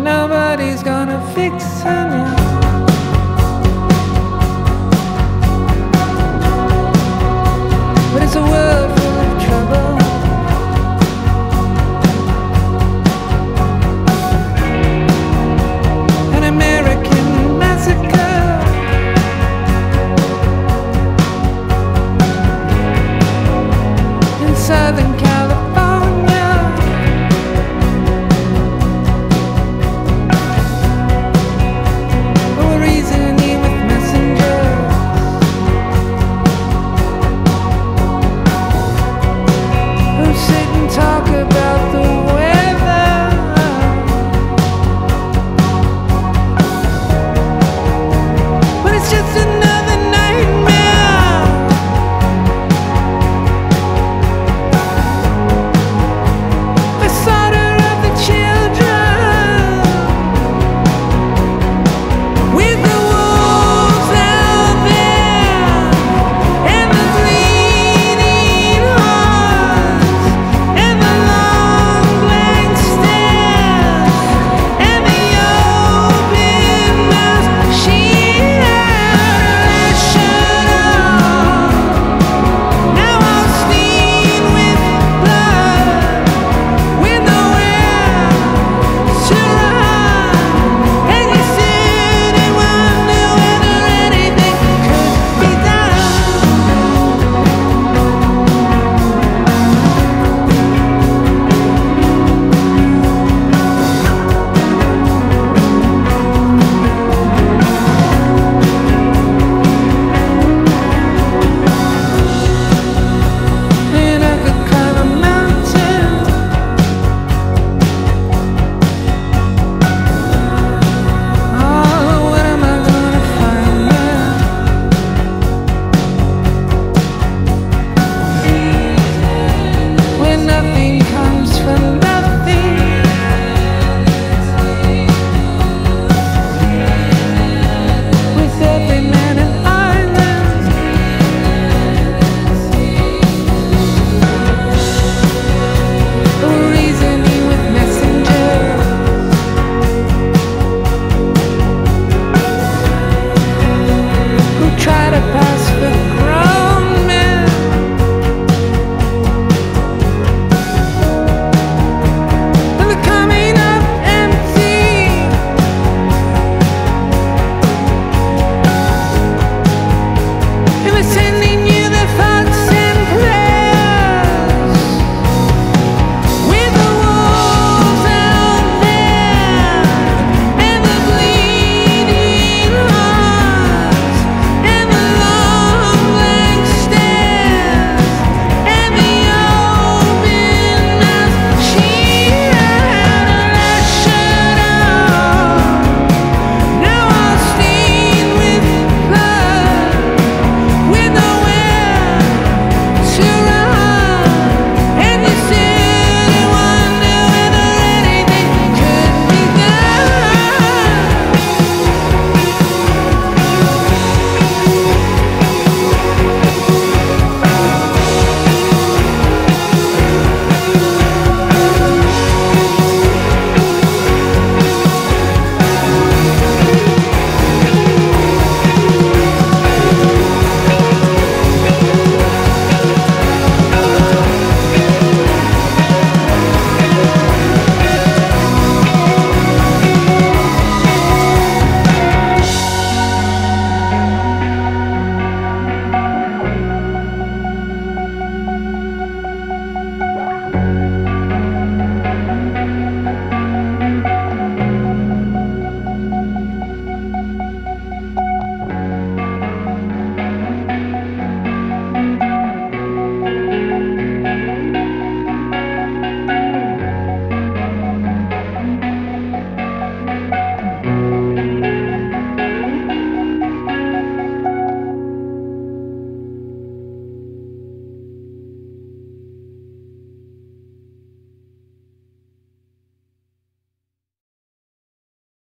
Nobody's gonna fix her now. But it's a world full of trouble. An American massacre. In Southern California.